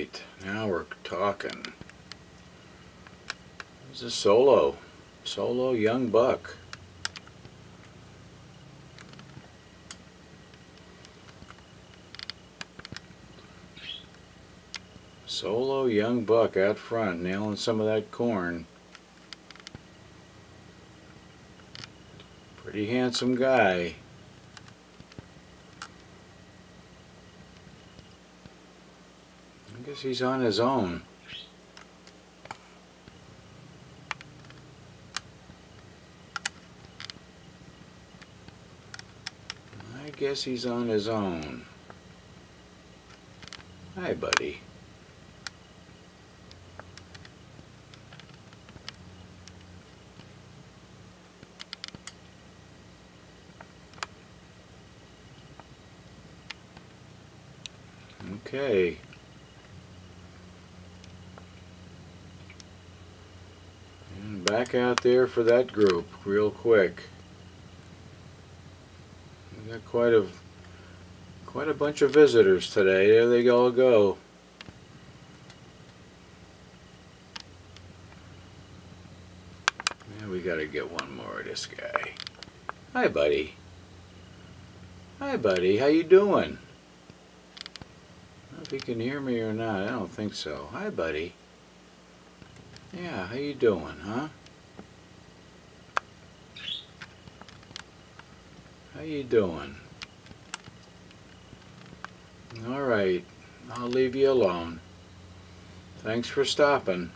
right, now we're talking. This is solo. Solo young buck. Solo young buck out front, nailing some of that corn. Pretty handsome guy. I guess he's on his own. I guess he's on his own. Hi, buddy. Okay. Back out there for that group real quick. We got quite a quite a bunch of visitors today. There they all go. Yeah, we gotta get one more of this guy. Hi buddy. Hi buddy, how you doing? if you can hear me or not. I don't think so. Hi, buddy. Yeah, how you doing, huh? How you doing? All right, I'll leave you alone. Thanks for stopping.